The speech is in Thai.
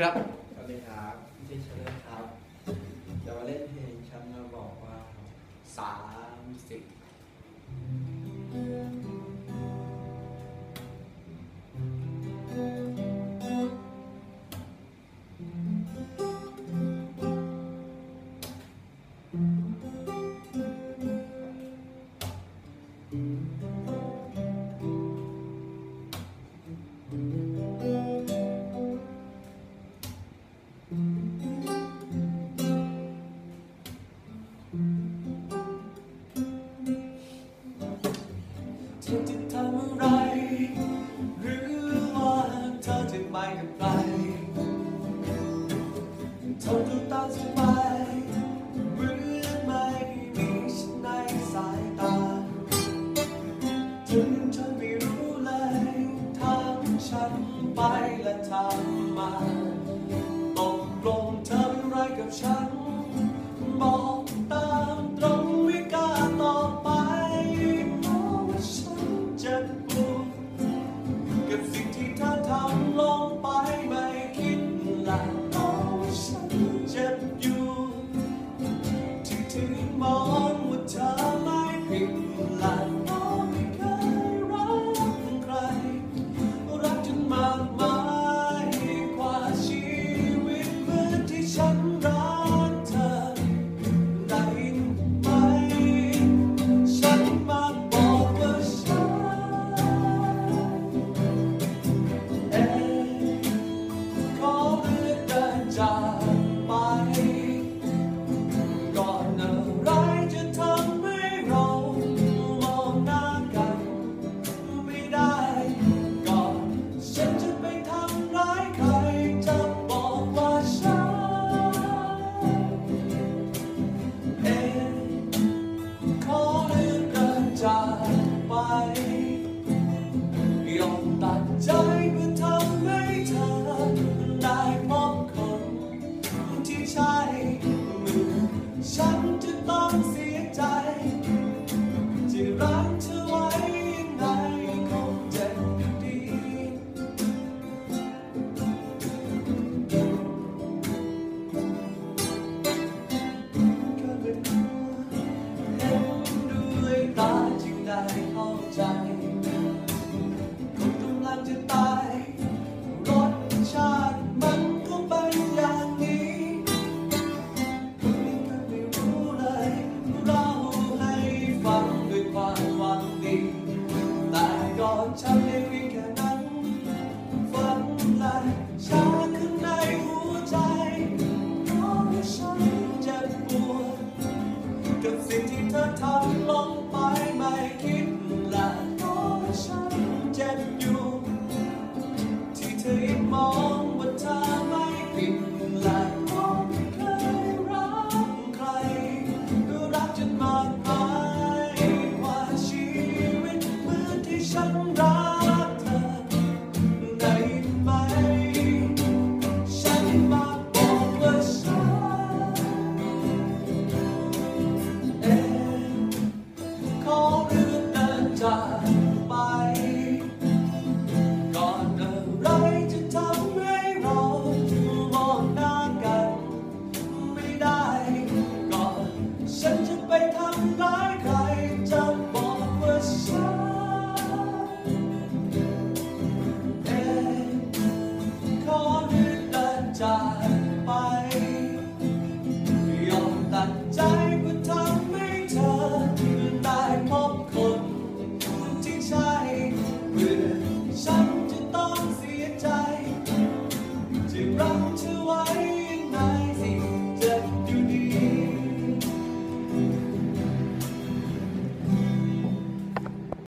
ครับ สวัสดีครับพี่เชลเลอร์ครับจะมาเล่นเพลงฉันมาบอกว่าสา ไปและทำมา แต่ก่อนฉันได้เพียงแค่นั้นฝันลายชาขึ้นในหัวใจเพราะฉันเจ็บปวดกับสิ่งที่เธอทำลงไปไม่คิดและเพราะฉันเจ็บ my God.